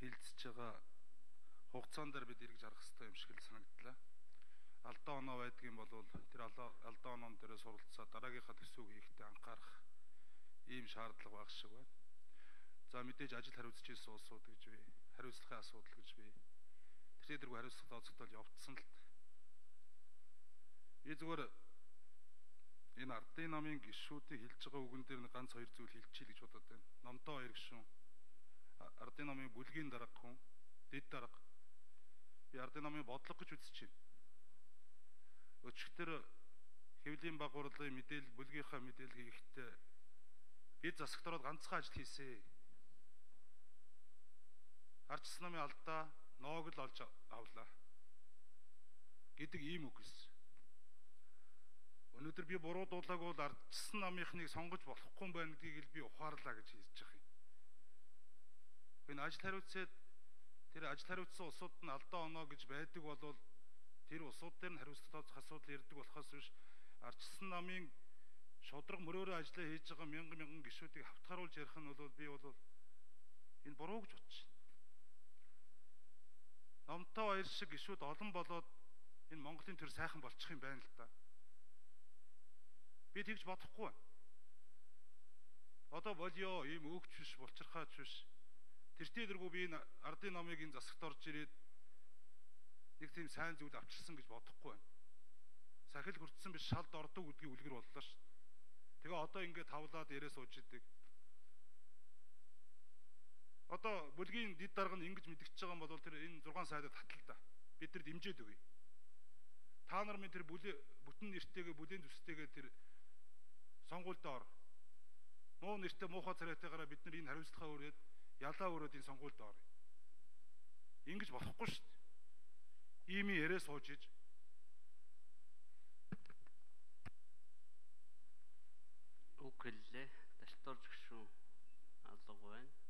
хилцэж байгаа хугацаан дээр бид эргэж харах хэрэгтэй юм шиг л санагдлаа. Алдаа оноо байдгийн бол тэр алдаа оноон дээр суралцаа дараагийнхаа төсвийг хийхдээ анхаарах ийм шаардлага байх шиг байна. За мэдээж ажил хариуцж ирсэн улсууд гэж би хариуцлагын асуудал гэж би тэр дэргүй хариуцлага тооцогдол явагдсан л би зүгээр энэ ардын намын гишүүдийг хэлж байгаа үгэн дээр ганц хоёр зүйл хэлчихье гэж бодод байна. Номдоо хоёр гишүүн ардын намын бүлгийн дарга хүн дэд дарга би ардын намын бодлого гэж үзэж байна. Өчигдөр хэвлийн баг хурлын мэдээлэл бүлгийнхаа мэдээлэл хийхдээ бид засагт ороод ганцхан ажил хийсэн. Арчсан намын алдаа ноог л олж авлаа гэдэг ийм үг гэсэн. Өнөөдөр би буруу дуулааг бол ардчсан намынхныг сонгож болохгүй юм байна гэдгийг л би ухаарлаа гэж хэлж байгаа. Энэ ажил хариуцаад тэр ажил хариуцсан улсууд нь алдаа оноо гэж байдаг болвол тэр улсууд дээр нь хариуцлага тооцох асуудал ирдэг болохоос биш ардчсан намын шудраг мөрөөрөө ажиллаа хийж байгаа мянган мянган гишүүдийг хавтгаруулж ярих нь бол би бол энэ буруу гэж байна. Номтой баяр шиг гişүүд олон болоод энэ Монголын төр сайхан болчих юм байна л да. Би тэгж бодохгүй. Одоо болио ийм өөгч биш булчирхаач биш. Тэртээ дэргүү би энэ ардын номыг энэ засагт орж ирээд нэг тийм сайн зүйл авчирсан гэж бодохгүй байна. Сахил хүртсэн биш шалд ордог гэдгийг үлгэр боллоо ш. Тэгээ одоо ингээд тавлаад ярээ сууж идэг. Одоо бүлгийн дид дарга нь ингэж мэдгэж байгаа юм бол тэр энэ 6 сайдад татал та. Бид нар дэмжиж өгье. Та нар минь тэр бүтэн нэртэйгээ бүлийн төстэйгээ тэр сонгуульд ор. Муу нэртэй муухай царайтайгаараа бид нар энэ хариуцлагаа өрөөд ялаа өрөөд энэ сонгуульд ор. Ингэж болохгүй шүү дээ. Ийм яриа сууж иж үг хэллээ. Дастур зөвшөө алга байна.